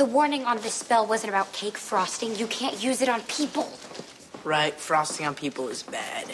the warning on this spell wasn't about cake frosting. You can't use it on people. Right, frosting on people is bad.